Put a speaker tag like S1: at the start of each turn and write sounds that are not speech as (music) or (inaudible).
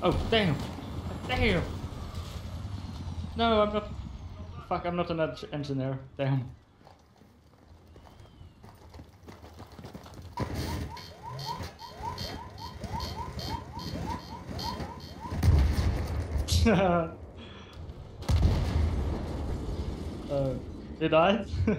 S1: Oh, damn. Damn. No, I'm not. Fuck, I'm not an engineer. Damn. (laughs) uh, I? (laughs)